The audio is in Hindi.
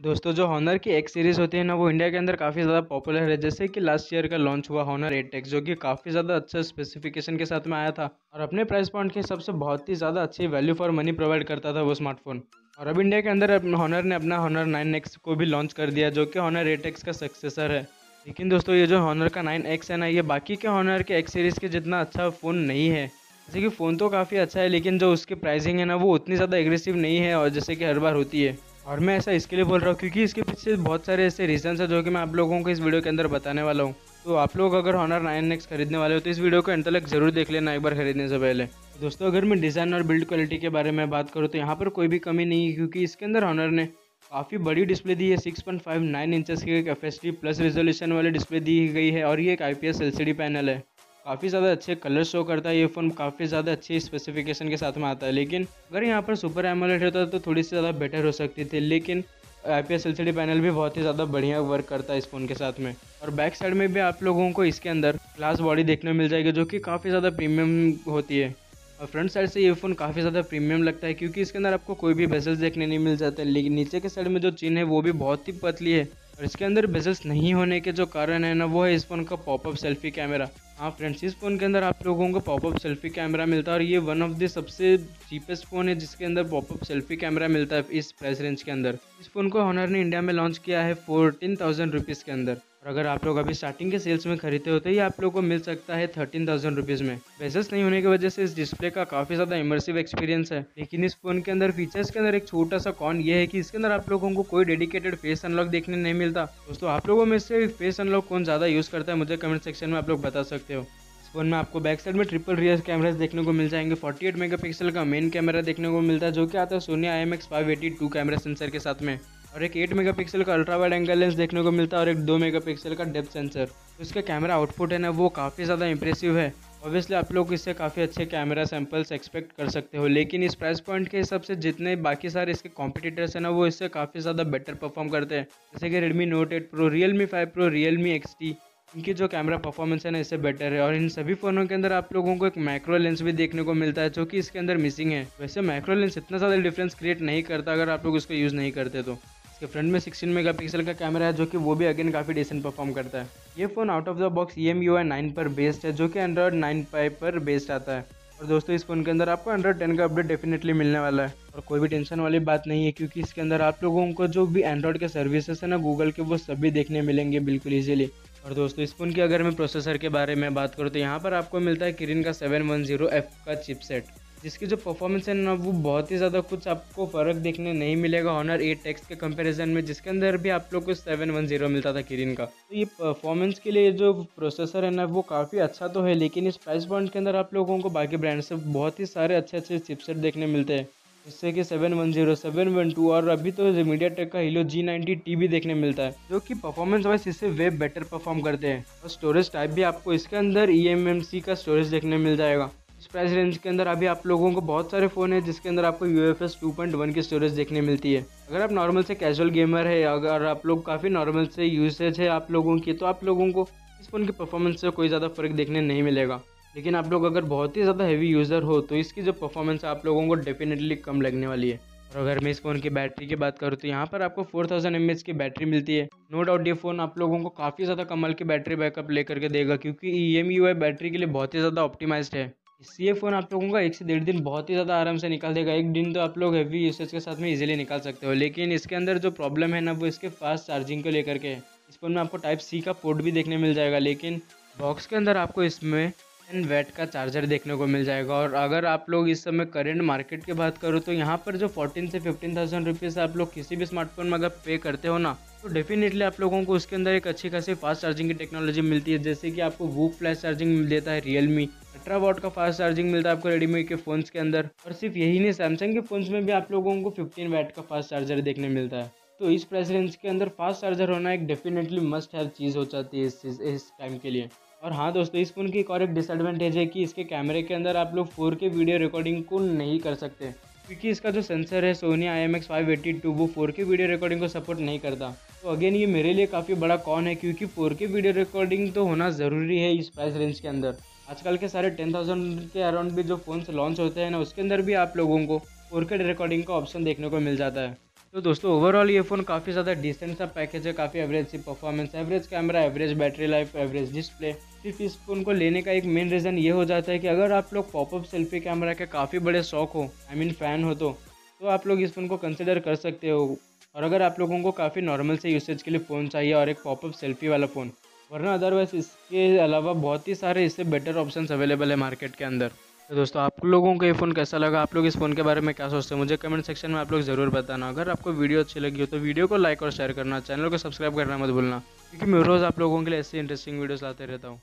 दोस्तों, जो हॉनर की एक्स सीरीज़ होती है ना, वो इंडिया के अंदर काफ़ी ज़्यादा पॉपुलर है। जैसे कि लास्ट ईयर का लॉन्च हुआ हॉनर एट एक्स जो कि काफ़ी ज़्यादा अच्छा स्पेसिफिकेशन के साथ में आया था और अपने प्राइस पॉइंट के हिसाब से बहुत ही ज़्यादा अच्छी वैल्यू फॉर मनी प्रोवाइड करता था वो स्मार्टफ़ोन और अब इंडिया के अंदर हॉनर ने अपना हॉनर नाइन एक्स को भी लॉन्च कर दिया, जो कि हॉनर एट एक्स का सक्सेसर है। लेकिन दोस्तों, ये जो हॉनर का नाइन एक्स है ना, ये बाकी के हॉनर के एक्स सीरीज़ के जितना अच्छा फ़ोन नहीं है। जैसे कि फ़ोन तो काफ़ी अच्छा है, लेकिन जो उसकी प्राइसिंग है ना, वो उतनी ज़्यादा एग्रेसिव नहीं है और जैसे कि हर बार होती है। और मैं ऐसा इसके लिए बोल रहा हूँ, क्योंकि इसके पीछे बहुत सारे ऐसे रीजंस हैं जो कि मैं आप लोगों को इस वीडियो के अंदर बताने वाला हूँ। तो आप लोग अगर हॉनर नाइन एक्स खरीदने वाले हो तो इस वीडियो को अंत तक ज़रूर देख लेना एक बार खरीदने से पहले। दोस्तों, अगर मैं डिज़ाइन और बिल्ड क्वालिटी के बारे में बात करूँ तो यहाँ पर कोई भी कमी नहीं है, क्योंकि इसके अंदर हॉनर ने काफ़ी बड़ी डिस्प्ले दी है six point five nine inches की एक एफ़ प्लस रिजोल्यूशन वाली डिस्प्ले दी गई है, और ये एक आई पी पैनल है। काफ़ी ज़्यादा अच्छे कलर शो करता है ये फ़ोन काफ़ी ज़्यादा अच्छी स्पेसिफिकेशन के साथ में आता है। लेकिन अगर यहाँ पर सुपर एमोलेट होता तो थोड़ी सी ज़्यादा बेटर हो सकती थी, लेकिन आई पी पैनल भी बहुत ही ज़्यादा बढ़िया वर्क करता है इस फ़ोन के साथ में। और बैक साइड में भी आप लोगों को इसके अंदर ग्लास बॉडी देखने मिल जाएगी, जो कि काफ़ी ज़्यादा प्रीमियम होती है। और फ्रंट साइड से ये फ़ोन काफ़ी ज़्यादा प्रीमियम लगता है, क्योंकि इसके अंदर आपको कोई भी बेजल्स देखने नहीं मिल जाते। लेकिन नीचे के साइड में जो चिन्ह है, वो भी बहुत ही पतली है। और इसके अंदर बेजल्स नहीं होने के जो कारण है ना, वो है इस फ़ोन का पॉपअप सेल्फी कैमरा हाँ फ्रेंड्स इस फ़ोन के अंदर आप लोगों को पॉपअप सेल्फी कैमरा मिलता है और ये वन ऑफ़ द सबसे चीपेस्ट फ़ोन है जिसके अंदर पॉपअप सेल्फी कैमरा मिलता है इस प्राइस रेंज के अंदर। इस फ़ोन को हॉनर ने इंडिया में लॉन्च किया है फोर्टीन थाउज़ेंड रुपीज़ के अंदर। अगर आप लोग अभी स्टार्टिंग के सेल्स में खरीदते हो तो ये आप लोगों को मिल सकता है थर्टीन थाउज़ेंड रुपीज़ में। बेजल्स नहीं होने की वजह से इस डिस्प्ले का काफ़ी ज़्यादा इमर्सिव एक्सपीरियंस है। लेकिन इस फ़ोन के अंदर फीचर्स के अंदर एक छोटा सा कॉन ये है कि इसके अंदर आप लोगों को कोई डेडिकेटेड फेस अनलॉक देखने नहीं मिलता। दोस्तों, आप लोगों में से फेस अनलॉक कौन ज़्यादा यूज़ करता है, मुझे कमेंट सेक्शन में आप लोग बता सकते हो। फ़ोन में आपको बैक साइड में ट्रिपल रियर कैमराज देखने को मिल जाएँगे 48 मेगापिक्सल का मेन कैमरा देखने को मिलता है, जो कि आता है Sony I M X five eighty two camera sensor के साथ में। और एक 8 मेगापिक्सल का अल्ट्रा वाइड एंगल लेंस देखने को मिलता है और एक 2 मेगापिक्सल का डेप्थ सेंसर तो इसका कैमरा आउटपुट है ना, वो काफ़ी ज़्यादा इंप्रेसिव है। ऑब्वियसली आप लोग इससे काफ़ी अच्छे कैमरा सैंपल्स एक्सपेक्ट कर सकते हो, लेकिन इस प्राइस पॉइंट के हिसाब से जितने बाकी सारे इसके कॉम्पिटिटर्स हैं ना, वो इससे काफ़ी ज़्यादा बेटर परफॉर्म करते हैं। जैसे कि Redmi Note eight Pro Realme five Pro Realme X T इनकी जो कैमरा परफॉर्मेंस है ना, इससे बेटर है। और इन सभी फ़ोनों के अंदर आप लोगों को एक माइक्रो लेंस भी देखने को मिलता है, जो कि इसके अंदर मिसिंग है। वैसे माइक्रो लेंस इतना ज़्यादा डिफरेंस क्रिएट नहीं करता अगर आप लोग उसको यूज़ नहीं करते तो। इसके फ्रंट में 16 मेगापिक्सल का कैमरा है, जो कि वो भी अगेन काफ़ी डिसेंट परफॉर्म करता है। ये phone out of the box E M U I nine पर बेस्ड है, जो कि एंड्रॉयड नाइन फाइव पर बेस्ड आता है। और दोस्तों, इस फ़ोन के अंदर आपको एंड्रॉयड टेन का अपडेट डेफिनेटली मिलने वाला है। और कोई भी टेंशन वाली बात नहीं है, क्योंकि इसके अंदर आप लोगों को जो भी एंड्रॉयड के सर्विसेज़ है ना गूगल के, वो सभी देखने मिलेंगे बिल्कुल ईजिली और दोस्तों, इस फ़ोन की अगर मैं प्रोसेसर के बारे में बात करूँ तो यहाँ पर आपको मिलता है किरिन का सेवन वन ज़ीरो एफ़ का चिपसेट जिसकी जो परफॉर्मेंस है ना, वो बहुत ही ज़्यादा कुछ आपको फ़र्क देखने नहीं मिलेगा ऑनर एट एक्स के कंपैरिजन में, जिसके अंदर भी आप लोग को सेवन वन ज़ीरो मिलता था किरिन का। तो ये परफॉर्मेंस के लिए जो प्रोसेसर है ना, वो काफ़ी अच्छा तो है, लेकिन इस प्राइस पॉइंट के अंदर आप लोगों को बाकी ब्रांड से बहुत ही सारे अच्छे अच्छे चिपसेट देखने मिलते हैं। जिससे कि seven one zero seven one two और अभी तो मीडिया टेक का हीलो जी नाइनटी टी भी देखने मिलता है, जो कि परफॉर्मेंस वाइज इससे वे बेटर परफॉर्म करते हैं। और स्टोरेज टाइप भी आपको इसके अंदर ई एम एम सी का स्टोरेज देखने मिल जाएगा। इस प्राइस रेंज के अंदर अभी आप लोगों को बहुत सारे फ़ोन है जिसके अंदर आपको U F S two point one की स्टोरेज देखने मिलती है। अगर आप नॉर्मल से कैजुअल गेमर है, अगर आप लोग काफ़ी नॉर्मल से यूसेज है आप लोगों की तो आप लोगों को इस फ़ोन की परफॉर्मेंस से कोई ज़्यादा फ़र्क देखने नहीं मिलेगा। लेकिन आप लोग अगर बहुत ही ज़्यादा हैवी यूज़र हो तो इसकी जो परफॉर्मेंस है आप लोगों को डेफिनेटली कम लगने वाली है। और अगर मैं इस फ़ोन की बैटरी की बात करूँ तो यहाँ पर आपको 4000 थाउज़ेंड की बैटरी मिलती है। नो डाउट ये फ़ोन आप लोगों को काफ़ी ज़्यादा कमाल की बैटरी बैकअप लेकर के देगा, क्योंकि ई एम बैटरी के लिए बहुत ही ज़्यादा ऑप्टिमाइज्ड है। ये फ़ोन आप लोगों का एक से डेढ़ दिन बहुत ही ज़्यादा आराम से निकाल देगा। एक दिन तो आप लोग हैवी यूसेज के साथ में इजीली निकाल सकते हो, लेकिन इसके अंदर जो प्रॉब्लम है ना, वो इसके फास्ट चार्जिंग को लेकर के इस फ़ोन में आपको टाइप सी का पोर्ट भी देखने मिल जाएगा, लेकिन बॉक्स के अंदर आपको इसमें टेन वेट का चार्जर देखने को मिल जाएगा। और अगर आप लोग इस समय करेंट मार्केट की बात करो तो यहाँ पर जो फोर्टीन से फिफ्टीन थाउज़ेंड रुपीज़ आप लोग किसी भी स्मार्टफ़ोन में अगर पे करते हो ना तो डेफिनेटली आप लोगों को उसके अंदर एक अच्छी खासी फास्ट चार्जिंग की टेक्नोलॉजी मिलती है। जैसे कि आपको वूक फ्लैश चार्जिंग देता है रियलमी अल्ट्रा वॉट का फास्ट चार्जिंग मिलता है आपको रेडमी के फ़ोन्स के अंदर। और सिर्फ़ यही नहीं सैमसंग के फ़ोन्स में भी आप लोगों को फिफ्टीन वैट का फास्ट चार्जर देखने मिलता है। तो इस प्राइस रेंज के अंदर फास्ट चार्जर होना एक डेफिनेटली मस्ट हैव चीज़ हो जाती है इस इस टाइम के लिए। और हाँ दोस्तों इस फ़ोन की एक और एक डिसएडवांटेज है कि इसके कैमरे के अंदर आप लोग फोर के वीडियो रिकॉर्डिंग को नहीं कर सकते। क्योंकि इसका जो सेंसर है Sony I M X five eighty two वो फोर के वीडियो रिकॉर्डिंग को सपोर्ट नहीं करता। तो अगेन ये मेरे लिए काफ़ी बड़ा कौन है, क्योंकि फोर के वीडियो रिकॉर्डिंग तो होना ज़रूरी है इस प्राइस रेंज के अंदर। आजकल के सारे टेन थाउज़ेंड के अराउंड भी जो फ़ोन लॉन्च होते हैं ना, उसके अंदर भी आप लोगों को फोर के रिकॉर्डिंग का ऑप्शन देखने को मिल जाता है। तो दोस्तों ओवरऑल ये फ़ोन काफ़ी ज़्यादा डिसेंट सा पैकेज है, काफ़ी एवरेज सी performance average camera average battery life average display सिर्फ़ इस फ़ोन को लेने का एक मेन रीज़न ये हो जाता है कि अगर आप लोग पॉपअप सेल्फी कैमरा के काफ़ी बड़े शौक हो आई मीन फ़ैन हो तो तो आप लोग इस फ़ोन को कंसिडर कर सकते हो। और अगर आप लोगों को काफ़ी नॉर्मल से यूसेज के लिए फ़ोन चाहिए और एक पॉपअप सेल्फी वाला फ़ोन वरना अदरवाइज़ इसके अलावा बहुत ही सारे इससे बेटर ऑप्शन अवेलेबल है मार्केट के अंदर। तो दोस्तों, आप लोगों को ये फ़ोन कैसा लगा? आप लोग इस फ़ोन के बारे में क्या सोचते हैं? मुझे कमेंट सेक्शन में आप लोग ज़रूर बताना। अगर आपको वीडियो अच्छी लगी हो तो वीडियो को लाइक और शेयर करना। चैनल को सब्सक्राइब करना मत भूलना, क्योंकि मैं रोज़ आप लोगों के लिए ऐसी इंटरेस्टिंग वीडियोस लाते रहता हूँ।